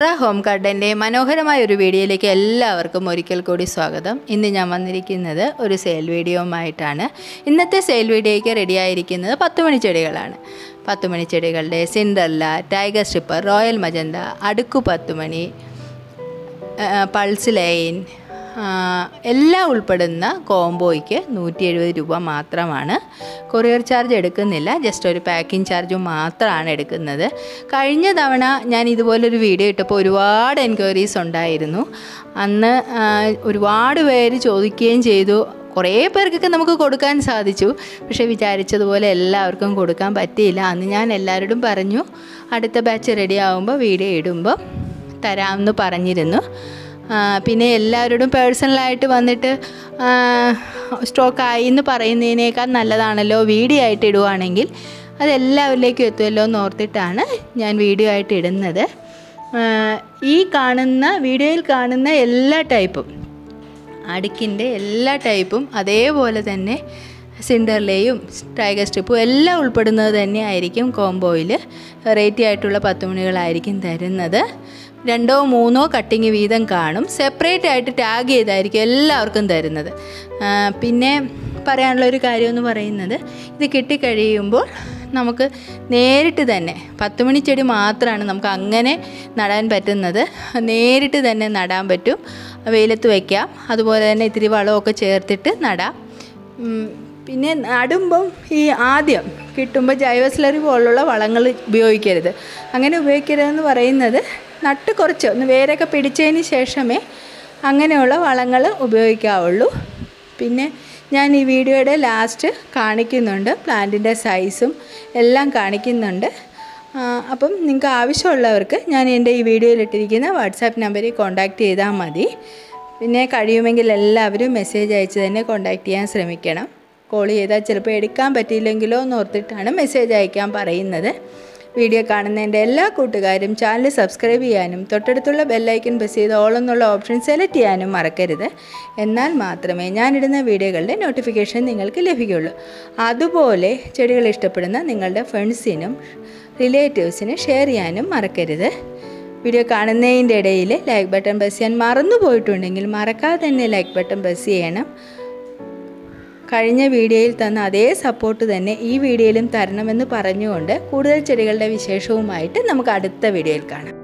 Home ഗാർഡന്റെ മനോഹരമായ ഒരു വീഡിയോയിലേക്ക് എല്ലാവർക്കും ഒരിക്കൽ കൂടി സ്വാഗതം. ഇന്ന് ഞാൻ വന്നിരിക്കുന്നത് ഒരു സെയിൽ വീഡിയോയുമായിട്ടാണ്. ഇന്നത്തെ സെയിൽ വീഡിയോയ്ക്ക് റെഡിയായിരിക്കുന്നത് പത്ത് മണി ചെടികളാണ്. പത്ത് മണി ചെടികളുടെ Cinderella tiger stripper royal magenta അടുക്കു പത്തുമണി പൾസ് ലൈൻ എല്ലാം ഉൾപ്പെടുന്ന കോംബോയ്ക്ക് നൂറ്റി എഴുപത് രൂപ മാത്രമാണ്. കൊറിയർ ചാർജ് എടുക്കുന്നില്ല. ജസ്റ്റ് ഒരു പാക്കിംഗ് ചാർജ് മാത്രമാണ് എടുക്കുന്നത്. കഴിഞ്ഞ തവണ ഞാൻ ഇതുപോലൊരു വീഡിയോ ഇട്ടപ്പോൾ ഒരുപാട് എൻക്വയറീസ് ഉണ്ടായിരുന്നു. അന്ന് ഒരുപാട് പേര് ചോദിക്കുകയും ചെയ്തു. കുറേ പേർക്കൊക്കെ നമുക്ക് കൊടുക്കാൻ സാധിച്ചു. പക്ഷേ വിചാരിച്ചതുപോലെ എല്ലാവർക്കും കൊടുക്കാൻ പറ്റിയില്ല. അന്ന് ഞാൻ എല്ലാവരോടും പറഞ്ഞു അടുത്ത ബാച്ച് റെഡി ആകുമ്പോൾ വീഡിയോ ഇടുമ്പോൾ തരാമെന്ന് പറഞ്ഞിരുന്നു. പിന്നെ എല്ലാവരോടും പേഴ്സണലായിട്ട് വന്നിട്ട് സ്റ്റോക്ക് ആയി എന്ന് പറയുന്നതിനേക്കാൾ നല്ലതാണല്ലോ വീഡിയോ ആയിട്ട് ഇടുവാണെങ്കിൽ അതെല്ലാവരിലേക്കും എത്തുമല്ലോ എന്ന് ഓർത്തിട്ടാണ് ഞാൻ വീഡിയോ ആയിട്ട് ഇടുന്നത്. ഈ കാണുന്ന വീഡിയോയിൽ കാണുന്ന എല്ലാ ടൈപ്പും അടുക്കിന്റെ എല്ലാ ടൈപ്പും അതേപോലെ തന്നെ സിൻഡർലേയും ടൈഗർ സ്ട്രിപ്പും എല്ലാം ഉൾപ്പെടുന്നത് തന്നെയായിരിക്കും കോംബോയിൽ വെറൈറ്റി ആയിട്ടുള്ള പത്ത് മണികളായിരിക്കും തരുന്നത്. രണ്ടോ മൂന്നോ കട്ടിങ് വീതം കാണും. സെപ്പറേറ്റ് ആയിട്ട് ടാഗ് ചെയ്തായിരിക്കും എല്ലാവർക്കും തരുന്നത്. പിന്നെ പറയാനുള്ള ഒരു കാര്യം എന്ന് പറയുന്നത് ഇത് കിട്ടിക്കഴിയുമ്പോൾ നമുക്ക് നേരിട്ട് തന്നെ പത്ത് മണി ചെടി മാത്രമാണ് നമുക്ക് അങ്ങനെ നടാൻ പറ്റുന്നത്. നേരിട്ട് തന്നെ നടാൻ പറ്റും. വെയിലത്ത് വയ്ക്കാം അതുപോലെ തന്നെ ഇത്തിരി വളമൊക്കെ ചേർത്തിട്ട് നടാം. പിന്നെ നടുമ്പം ഈ ആദ്യം കിട്ടുമ്പോൾ ജൈവ സ്ലറി പോലുള്ള വളങ്ങൾ ഉപയോഗിക്കരുത്. അങ്ങനെ ഉപയോഗിക്കരുതെന്ന് പറയുന്നത് നട്ട് കുറച്ച് ഒന്ന് വേരൊക്കെ പിടിച്ചതിന് ശേഷമേ അങ്ങനെയുള്ള വളങ്ങൾ ഉപയോഗിക്കാവുള്ളൂ. പിന്നെ ഞാൻ ഈ വീഡിയോയുടെ ലാസ്റ്റ് കാണിക്കുന്നുണ്ട്. പ്ലാന്റിന്റെ സൈസും എല്ലാം കാണിക്കുന്നുണ്ട്. അപ്പം നിങ്ങൾക്ക് ആവശ്യമുള്ളവർക്ക് ഞാൻ എന്റെ ഈ വീഡിയോയിൽ ഇട്ടിരിക്കുന്ന വാട്സാപ്പ് നമ്പറിൽ കോൺടാക്റ്റ് ചെയ്താൽ മതി. പിന്നെ കഴിയുമെങ്കിൽ എല്ലാവരും മെസ്സേജ് അയച്ച് തന്നെ കോൺടാക്റ്റ് ചെയ്യാൻ ശ്രമിക്കണം. കോൾ ചെയ്താൽ ചിലപ്പോൾ എടുക്കാൻ പറ്റിയില്ലെങ്കിലോ എന്ന് ഓർത്തിട്ടാണ് മെസ്സേജ് അയക്കാൻ പറയുന്നത്. വീഡിയോ കാണുന്നതിന്റെ എല്ലാ കൂട്ടുകാരും ചാനൽ സബ്സ്ക്രൈബ് ചെയ്യാനും തൊട്ടടുത്തുള്ള ബെല്ലൈക്കൻ പ്രസ് ചെയ്ത് ഓൾ എന്നുള്ള ഓപ്ഷൻ സെലക്ട് ചെയ്യാനും മറക്കരുത്. എന്നാൽ മാത്രമേ ഞാനിടുന്ന വീഡിയോകളുടെ നോട്ടിഫിക്കേഷൻ നിങ്ങൾക്ക് ലഭിക്കുകയുള്ളൂ. അതുപോലെ ചെടികൾ ഇഷ്ടപ്പെടുന്ന നിങ്ങളുടെ ഫ്രണ്ട്സിനും റിലേറ്റീവ്സിനും ഷെയർ ചെയ്യാനും മറക്കരുത്. വീഡിയോ കാണുന്നതിന്റെ ഇടയിൽ ലൈക്ക് ബട്ടൺ പ്രസ് ചെയ്യാൻ മറന്നു പോയിട്ടുണ്ടെങ്കിൽ മറക്കാതെ തന്നെ ലൈക്ക് ബട്ടൺ പ്രസ് ചെയ്യണം. കഴിഞ്ഞ വീഡിയോയിൽ തന്ന അതേ സപ്പോർട്ട് തന്നെ ഈ വീഡിയോയിലും തരണമെന്ന് പറഞ്ഞുകൊണ്ട് കൂടുതൽ ചെടികളുടെ വിശേഷവുമായിട്ട് നമുക്ക് അടുത്ത വീഡിയോയിൽ കാണാം.